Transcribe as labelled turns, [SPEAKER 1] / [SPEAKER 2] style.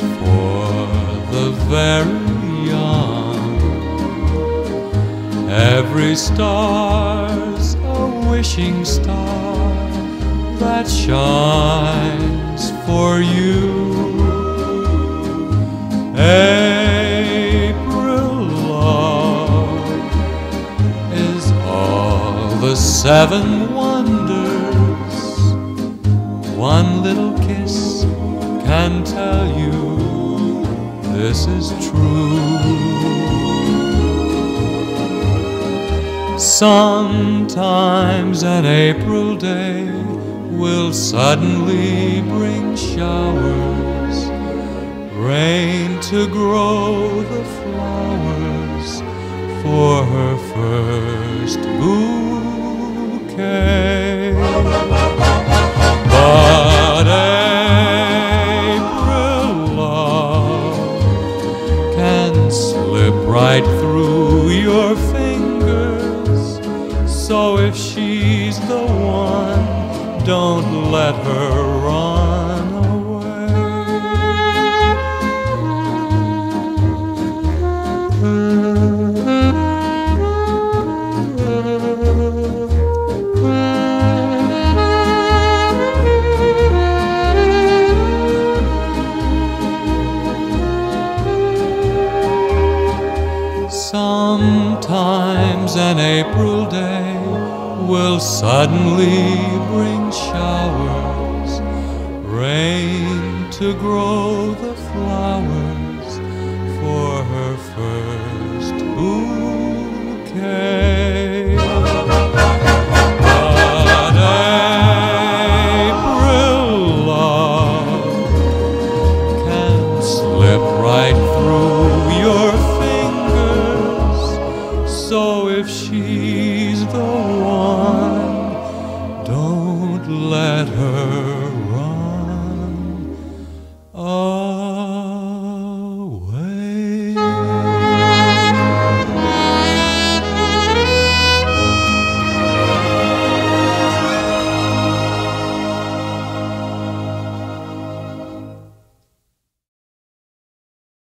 [SPEAKER 1] for the very young. Every star's a wishing star that shines for you. April love is all the seven wonders. One little kiss can tell you this is true. Sometimes an April day will suddenly bring showers, rain to grow the flowers for her first bouquet. Slip right through your fingers. So if she's the one, don't let her run Sometimes an April day will suddenly bring showers, rain to grow the flowers she's the one, don't let her